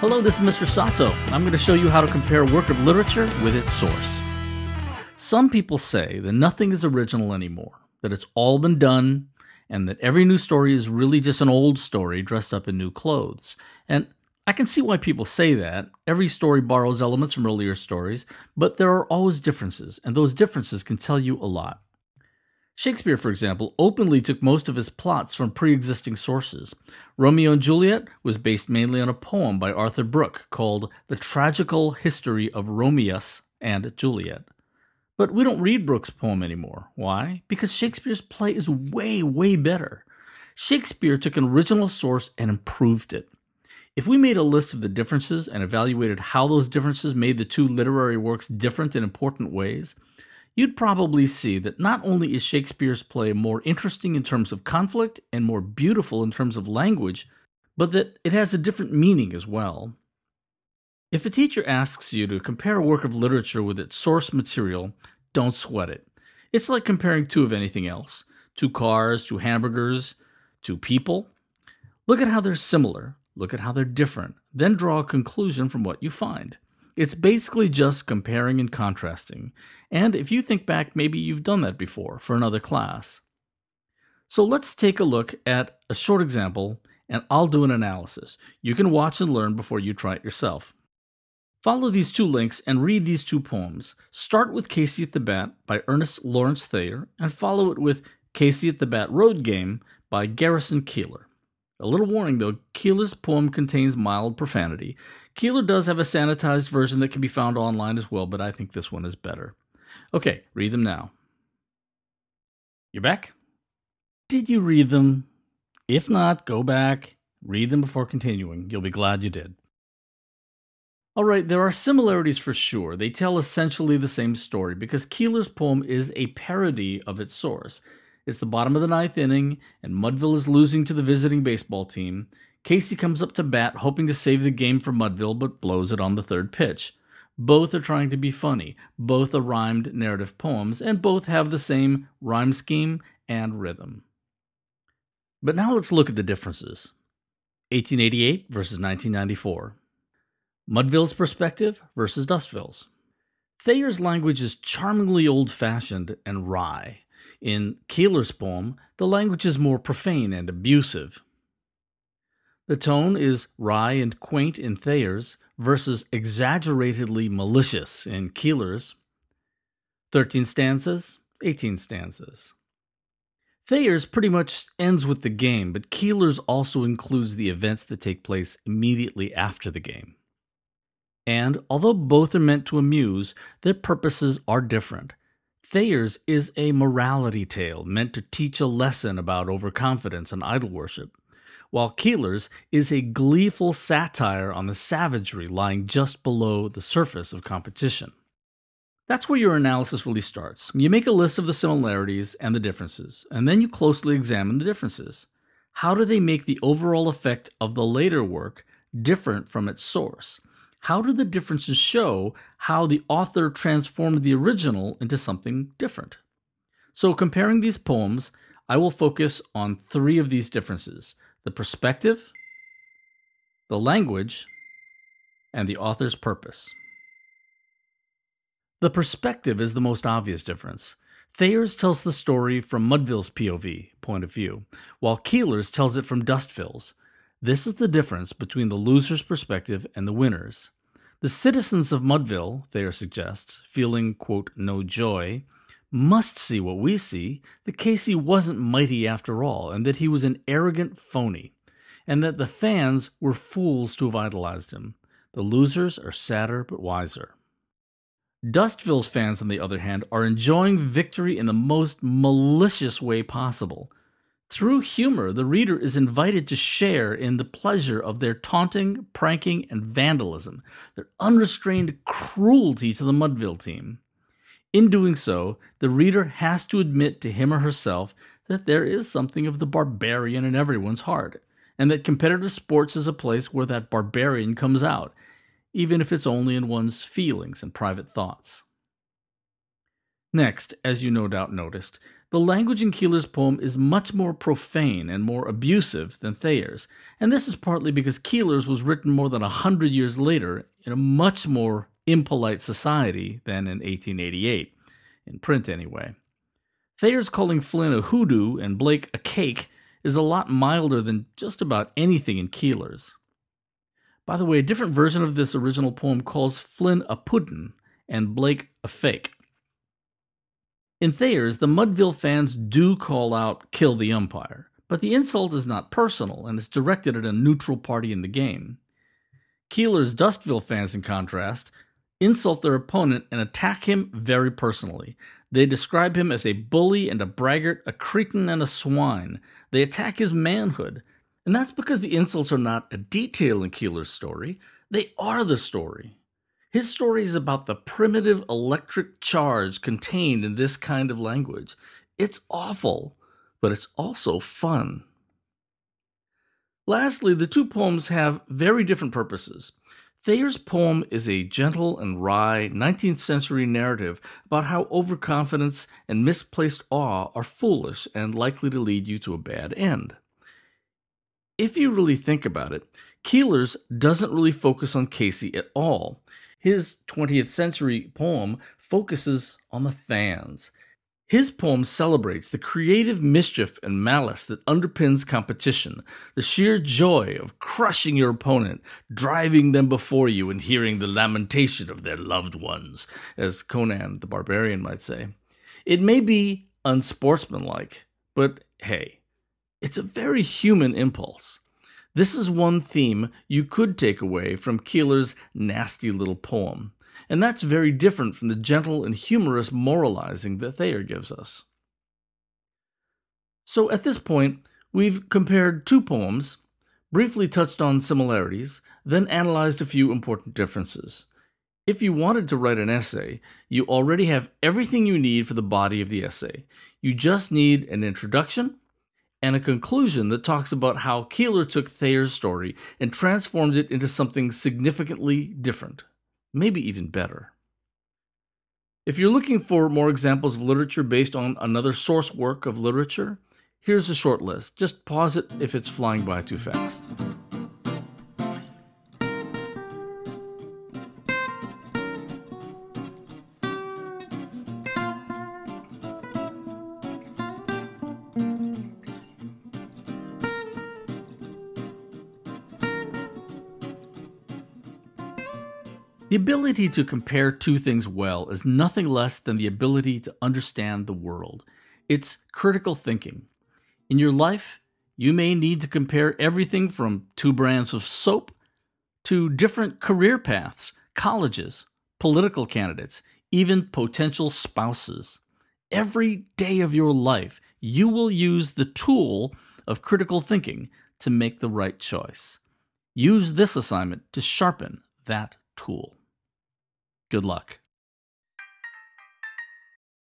Hello, this is Mr. Sato. I'm going to show you how to compare a work of literature with its source. Some people say that nothing is original anymore, that it's all been done, and that every new story is really just an old story dressed up in new clothes. And I can see why people say that. Every story borrows elements from earlier stories, but there are always differences, and those differences can tell you a lot. Shakespeare, for example, openly took most of his plots from pre existing sources. Romeo and Juliet was based mainly on a poem by Arthur Brooke called The Tragical History of Romeus and Juliet. But we don't read Brooke's poem anymore. Why? Because Shakespeare's play is way, way better. Shakespeare took an original source and improved it. If we made a list of the differences and evaluated how those differences made the two literary works different in important ways, you'd probably see that not only is Shakespeare's play more interesting in terms of conflict and more beautiful in terms of language, but that it has a different meaning as well. If a teacher asks you to compare a work of literature with its source material, don't sweat it. It's like comparing two of anything else two cars, two hamburgers, two people. Look at how they're similar, look at how they're different, then draw a conclusion from what you find. It's basically just comparing and contrasting. And if you think back, maybe you've done that before for another class. So let's take a look at a short example and I'll do an analysis. You can watch and learn before you try it yourself. Follow these two links and read these two poems. Start with Casey at the Bat by Ernest Lawrence Thayer and follow it with Casey at the Bat Road Game by Garrison Keillor. A little warning though, Keillor's poem contains mild profanity. Keillor does have a sanitized version that can be found online as well, but I think this one is better. Okay, read them now. You're back? Did you read them? If not, go back, read them before continuing. You'll be glad you did. Alright, there are similarities for sure. They tell essentially the same story because Keillor's poem is a parody of its source. It's the bottom of the ninth inning, and Mudville is losing to the visiting baseball team. Casey comes up to bat, hoping to save the game for Mudville, but blows it on the third pitch. Both are trying to be funny, both are rhymed narrative poems, and both have the same rhyme scheme and rhythm. But now let's look at the differences 1888 versus 1994. Mudville's perspective versus Dustville's. Thayer's language is charmingly old fashioned and wry. In Keillor's poem, the language is more profane and abusive. The tone is wry and quaint in Thayer's versus exaggeratedly malicious in Keillor's. 13 stanzas, 18 stanzas. Thayer's pretty much ends with the game, but Keillor's also includes the events that take place immediately after the game. And although both are meant to amuse, their purposes are different. Thayer's is a morality tale meant to teach a lesson about overconfidence and idol worship, while Keillor's is a gleeful satire on the savagery lying just below the surface of competition. That's where your analysis really starts. You make a list of the similarities and the differences, and then you closely examine the differences. How do they make the overall effect of the later work different from its source? How do the differences show how the author transformed the original into something different? So, comparing these poems, I will focus on three of these differences the perspective, the language, and the author's purpose. The perspective is the most obvious difference. Thayer's tells the story from Mudville's POV, point of view, while Keillor's tells it from Dustville's. This is the difference between the loser's perspective and the winner's. The citizens of Mudville, Thayer suggests, feeling, quote, no joy, must see what we see that Casey wasn't mighty after all, and that he was an arrogant phony, and that the fans were fools to have idolized him. The losers are sadder but wiser. Dustville's fans, on the other hand, are enjoying victory in the most malicious way possible. Through humor, the reader is invited to share in the pleasure of their taunting, pranking, and vandalism, their unrestrained cruelty to the Mudville team. In doing so, the reader has to admit to him or herself that there is something of the barbarian in everyone's heart, and that competitive sports is a place where that barbarian comes out, even if it's only in one's feelings and private thoughts. Next, as you no doubt noticed, The language in Keillor's poem is much more profane and more abusive than Thayer's, and this is partly because Keillor's was written more than a hundred years later in a much more impolite society than in 1888, in print anyway. Thayer's calling Flynn a hoodoo and Blake a cake is a lot milder than just about anything in Keillor's. By the way, a different version of this original poem calls Flynn a puddin' and Blake a fake. In Thayer's, the Mudville fans do call out kill the umpire, but the insult is not personal and is directed at a neutral party in the game. Keillor's Dustville fans, in contrast, insult their opponent and attack him very personally. They describe him as a bully and a braggart, a cretin and a swine. They attack his manhood. And that's because the insults are not a detail in Keillor's story, they are the story. His story is about the primitive electric charge contained in this kind of language. It's awful, but it's also fun. Lastly, the two poems have very different purposes. Thayer's poem is a gentle and wry 19th century narrative about how overconfidence and misplaced awe are foolish and likely to lead you to a bad end. If you really think about it, Keillor's doesn't really focus on Casey at all. His 20th century poem focuses on the fans. His poem celebrates the creative mischief and malice that underpins competition, the sheer joy of crushing your opponent, driving them before you, and hearing the lamentation of their loved ones, as Conan the Barbarian might say. It may be unsportsmanlike, but hey, it's a very human impulse. This is one theme you could take away from Keillor's nasty little poem and that's very different from the gentle and humorous moralizing that Thayer gives us. So at this point, we've compared two poems, briefly touched on similarities, then analyzed a few important differences. If you wanted to write an essay, you already have everything you need for the body of the essay. You just need an introduction and a conclusion that talks about how Keillor took Thayer's story and transformed it into something significantly different maybe even better. If you're looking for more examples of literature based on another source work of literature, here's a short list. Just pause it if it's flying by too fast. The ability to compare two things well is nothing less than the ability to understand the world. It's critical thinking. In your life, you may need to compare everything from two brands of soap to different career paths, colleges, political candidates, even potential spouses. Every day of your life, you will use the tool of critical thinking to make the right choice. Use this assignment to sharpen that tool. Good luck.